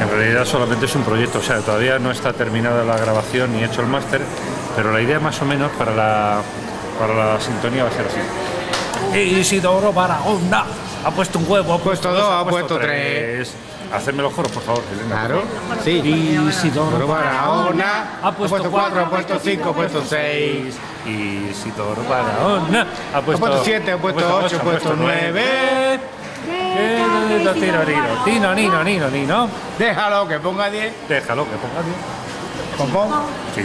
En realidad solamente es un proyecto, o sea, todavía no está terminada la grabación ni hecho el máster, pero la idea más o menos para la, para la sintonía va a ser así. Isidoro Barahona ha puesto un huevo, ha puesto dos, ha puesto tres. Hacerme los coros, por favor, Elena. Claro, sí. Isidoro Barahona ha puesto cuatro, ha puesto cinco, ha puesto seis. Isidoro Barahona ha puesto puesto siete, ha puesto ocho, ha puesto nueve. Tino, tino, tino, nino, nino, nino. Déjalo que ponga 10. Déjalo que ponga bien. Pon, pon. Sí.